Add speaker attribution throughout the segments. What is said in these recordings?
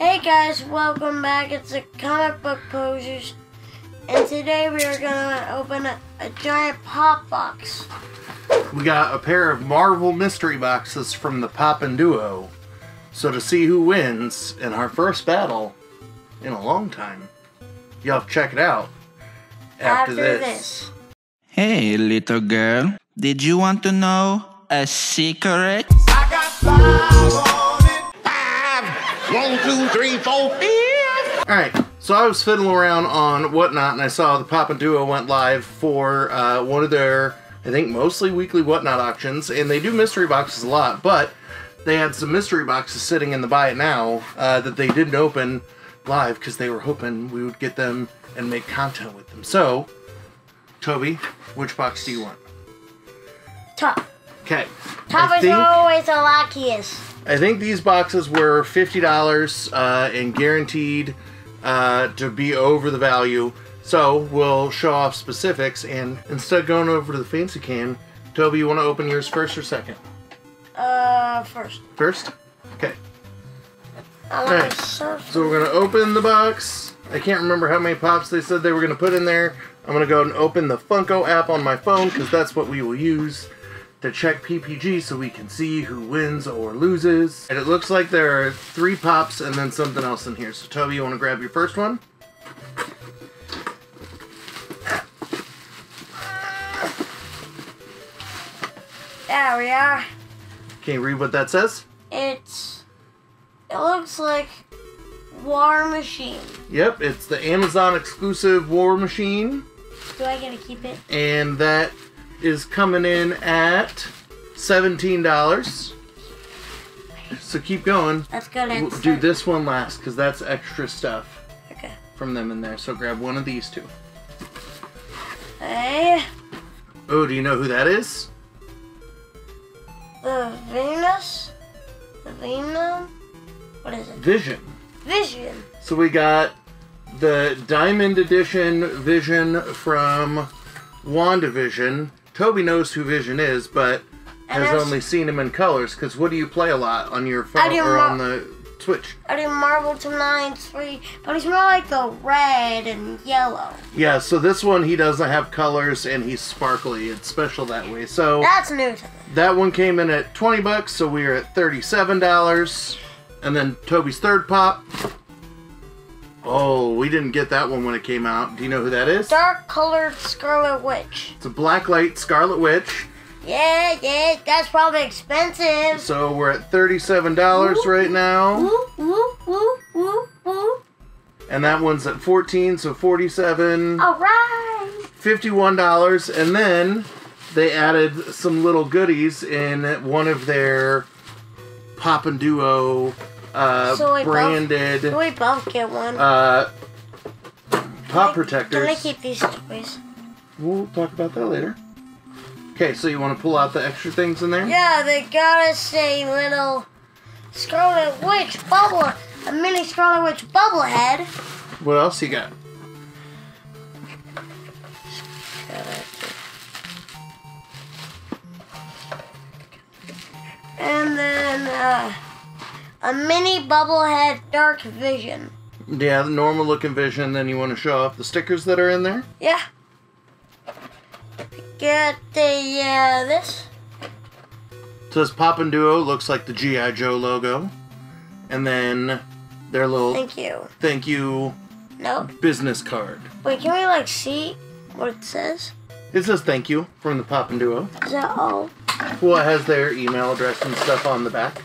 Speaker 1: Hey guys, welcome back. It's the Comic Book Posers, and today we are gonna open a, a giant pop box.
Speaker 2: We got a pair of Marvel mystery boxes from the Poppin Duo. So to see who wins in our first battle in a long time, y'all check it out after,
Speaker 1: After
Speaker 2: this.
Speaker 1: this.
Speaker 3: Hey, little girl, did you want to know a secret?
Speaker 4: One, two, three, four, five.
Speaker 2: Alright, so I was fiddling around on Whatnot and I saw the Poppin Duo went live for uh, one of their, I think, mostly weekly Whatnot auctions. And they do mystery boxes a lot, but they had some mystery boxes sitting in the Buy It Now uh, that they didn't open live because they were hoping we would get them and make content with them. So, Toby, which box do you want?
Speaker 1: Top.
Speaker 2: Okay.
Speaker 1: Top
Speaker 2: I
Speaker 1: is
Speaker 2: think,
Speaker 1: always the luckiest.
Speaker 2: I think these boxes were $50 uh, and guaranteed uh, to be over the value. So we'll show off specifics and instead of going over to the fancy can, Toby, you want to open yours first or second?
Speaker 1: Uh, first.
Speaker 2: First? Okay. Alright.
Speaker 1: surf.
Speaker 2: So we're going to open the box. I can't remember how many pops they said they were going to put in there. I'm going to go and open the Funko app on my phone because that's what we will use to check PPG so we can see who wins or loses. And it looks like there are three pops and then something else in here. So Toby, you want to grab your first one?
Speaker 1: There we are.
Speaker 2: Can you read what that says?
Speaker 1: It's. It looks like War Machine.
Speaker 2: Yep, it's the Amazon exclusive War Machine.
Speaker 1: Do I get to keep it?
Speaker 2: And that is coming in at $17. So keep going.
Speaker 1: Let's go
Speaker 2: We'll do this one last because that's extra stuff
Speaker 1: Okay.
Speaker 2: from them in there. So grab one of these two.
Speaker 1: Hey,
Speaker 2: Oh, do you know who that is?
Speaker 1: the Venus. The Venom. What is it?
Speaker 2: Vision.
Speaker 1: Vision.
Speaker 2: So we got the Diamond Edition Vision from WandaVision. Toby knows who Vision is, but
Speaker 1: And
Speaker 2: has only seen him in colors. Because what do you play a lot on your phone or on the Switch?
Speaker 1: I do Marvel to Nine Three, but he's more like the red and yellow.
Speaker 2: Yeah, so this one he doesn't have colors and he's sparkly. It's special that way. So
Speaker 1: That's new to me.
Speaker 2: that one came in at 20 bucks, so we are at $37. And then Toby's third pop. Oh, we didn't get that one when it came out. Do you know who that is?
Speaker 1: Dark colored Scarlet Witch.
Speaker 2: It's a Blacklight Scarlet Witch.
Speaker 1: Yeah, yeah, that's probably expensive.
Speaker 2: So we're at $37 right now.
Speaker 1: Woo, woo, woo, woo, woo.
Speaker 2: And that one's at 14, so 47.
Speaker 1: All right.
Speaker 2: $51 and then they added some little goodies in one of their poppin duo uh,
Speaker 1: So we both-
Speaker 2: branded
Speaker 1: Can we both get one?
Speaker 2: uh, pop
Speaker 1: Can I
Speaker 2: protectors
Speaker 1: keep these toys?
Speaker 2: we'll talk about that later okay so you want to pull out the extra things in there
Speaker 1: Yeah, they gotta say little Scarlet Witch bubble, a mini Scarlet Witch bubblehead.
Speaker 2: what else you got
Speaker 1: And then uh, a mini bubblehead Dark Vision.
Speaker 2: yeah the normal looking vision then you want to show off the stickers that are in there
Speaker 1: Yeah. Get the uh, this.
Speaker 2: says poppin duo looks like the gi joe logo and then their little
Speaker 1: Thank you.
Speaker 2: thank you
Speaker 1: No.
Speaker 2: business card
Speaker 1: Wait, can we like see what it says?
Speaker 2: It says thank you from the Poppin Duo.
Speaker 1: Is that all?
Speaker 2: Well, it has their email address and stuff on the back.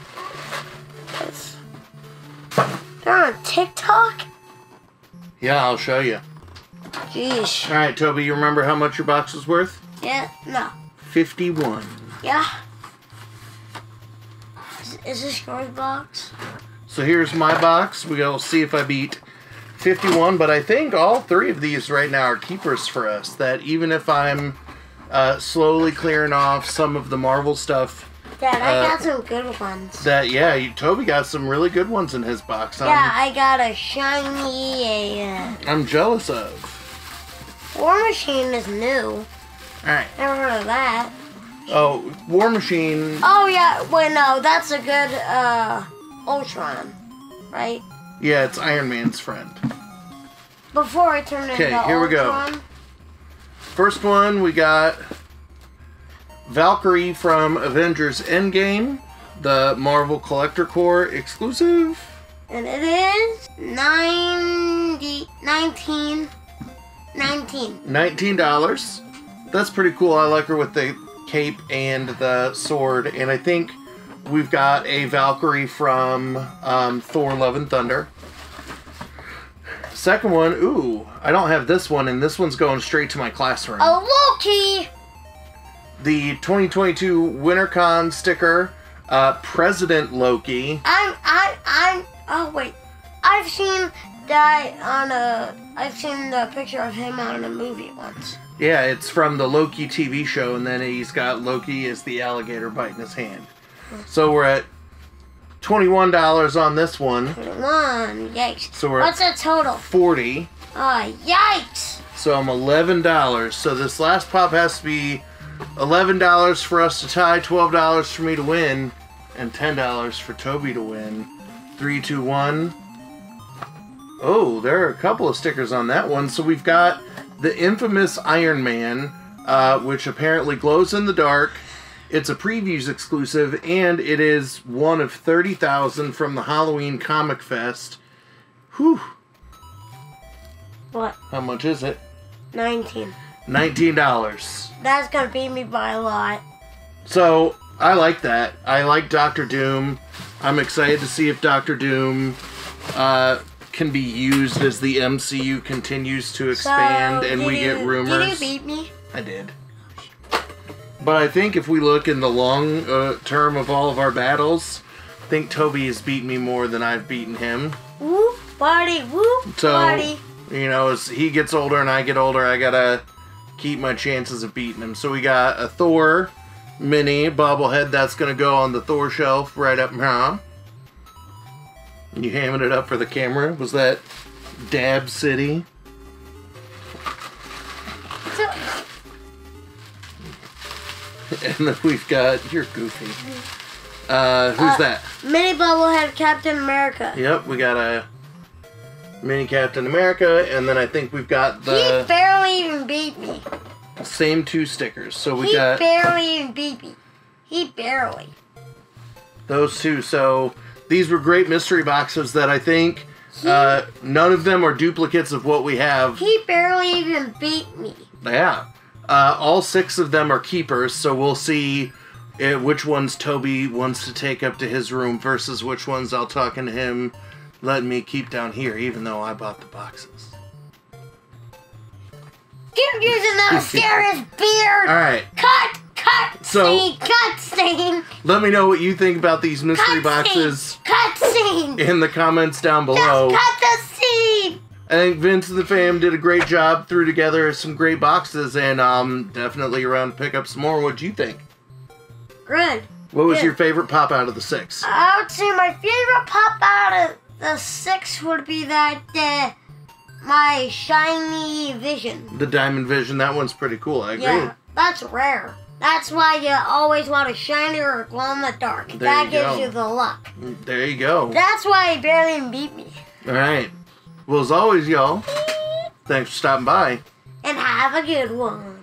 Speaker 1: On TikTok?
Speaker 2: Yeah, I'll show you.
Speaker 1: Jeez.
Speaker 2: All right, Toby, you remember how much your box was worth?
Speaker 1: Yeah, no.
Speaker 2: 51.
Speaker 1: Yeah. Is, is this your box?
Speaker 2: So here's my box. We'll see if I beat 51, but I think all three of these right now are keepers for us. That even if I'm uh, slowly clearing off some of the Marvel stuff,
Speaker 1: Dad, I
Speaker 2: Uh,
Speaker 1: got some good ones.
Speaker 2: that, yeah, you, Toby got some really good ones in his box. I'm,
Speaker 1: Yeah, I got a shiny. Uh,
Speaker 2: I'm jealous of.
Speaker 1: War Machine is new.
Speaker 2: All right.
Speaker 1: Never heard of that.
Speaker 2: Oh, War Machine.
Speaker 1: Oh yeah, wait no, that's a good uh Ultron, right?
Speaker 2: Yeah, it's Iron Man's friend.
Speaker 1: Before I turn into
Speaker 2: Okay, here we go. First one, we got Valkyrie from Avengers Endgame, the Marvel Collector Corps exclusive.
Speaker 1: And it is 90, 19, 19.
Speaker 2: $19. That's pretty cool. I like her with the cape and the sword. And I think we've got a Valkyrie from um, Thor Love and Thunder. Second one, ooh, I don't have this one, and this one's going straight to my classroom.
Speaker 1: A Loki!
Speaker 2: The 2022 WinterCon sticker, uh, President Loki.
Speaker 1: I'm, I, I'm, oh wait. I've seen that on a, I've seen the picture of him on a movie once.
Speaker 2: Yeah, it's from the Loki TV show, and then he's got Loki as the alligator biting his hand. So we're at twenty-one dollars on this one,
Speaker 1: One, yikes.
Speaker 2: So we're-
Speaker 1: What's the total?
Speaker 2: forty.
Speaker 1: Oh, yikes!
Speaker 2: So I'm eleven dollars. So this last pop has to be eleven dollars for us to tie, twelve dollars for me to win, and ten dollars for Toby to win. Three, two, one. Oh, there are a couple of stickers on that one. So we've got the infamous Iron Man, uh, which apparently glows in the dark. It's a previews exclusive, and it is one of thirty thousand from the Halloween Comic Fest. Whew,
Speaker 1: What?
Speaker 2: how much is it?
Speaker 1: 19.
Speaker 2: Nineteen dollars.
Speaker 1: That's gonna beat me by a lot.
Speaker 2: So I like that. I like Doctor Doom. I'm excited to see if Doctor Doom uh, can be used as the MCU continues to expand
Speaker 1: so,
Speaker 2: and we
Speaker 1: you,
Speaker 2: get rumors.
Speaker 1: Did you beat me?
Speaker 2: I did. But I think if we look in the long uh, term of all of our battles, I think Toby has beaten me more than I've beaten him.
Speaker 1: Whoop, buddy, whoop,
Speaker 2: So, you know, as he gets older and I get older, I gotta keep my chances of beating him. So we got a Thor mini bobblehead that's gonna go on the Thor shelf right up here. You hamming it up for the camera? Was that Dab City?
Speaker 1: So,
Speaker 2: And then we've got you're goofy. Uh, who's
Speaker 1: Uh,
Speaker 2: that?
Speaker 1: mini bubblehead Captain America.
Speaker 2: Yep, we got a mini Captain America, and then I think we've got the.
Speaker 1: he barely even beat me.
Speaker 2: same two stickers. So we
Speaker 1: he
Speaker 2: got
Speaker 1: barely even beat me. He barely.
Speaker 2: those two. So these were great mystery boxes that I think uh, none of them are duplicates of what we have.
Speaker 1: He barely even beat me.
Speaker 2: Yeah, uh, all six of them are keepers. So we'll see. uh which ones Toby wants to take up to his room versus which ones I'll talk to him, letting me keep down here, even though I bought the boxes.
Speaker 1: You're using that serious beard.
Speaker 2: All right,
Speaker 1: Cut, cut,
Speaker 2: So-
Speaker 1: scene, cut, scene,
Speaker 2: let me know what you think about these mystery
Speaker 1: cut,
Speaker 2: boxes
Speaker 1: scene, cut, scene.
Speaker 2: in the comments down below.
Speaker 1: Just cut the scene.
Speaker 2: I think Vince and the fam did a great job, threw together some great boxes, and um, definitely around to pick up some more. What'd you think?
Speaker 1: Good.
Speaker 2: What was
Speaker 1: Yeah.
Speaker 2: your favorite pop out of the six?
Speaker 1: I would say my favorite pop out of the six would be that uh, my shiny vision.
Speaker 2: The Diamond Vision. That one's pretty cool. I agree.
Speaker 1: Yeah, that's rare. That's why you always want a shiny or a glow in the dark.
Speaker 2: There
Speaker 1: that
Speaker 2: you
Speaker 1: gives
Speaker 2: go.
Speaker 1: you the luck.
Speaker 2: There you go.
Speaker 1: That's why he barely even beat me.
Speaker 2: All right. Well, as always, y'all, thanks for stopping by.
Speaker 1: And have a good one.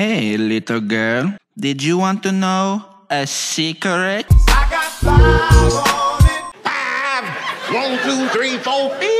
Speaker 3: Hey, little girl, did you want to know a secret?
Speaker 4: I got five on it. Five. One, two, three, four, five.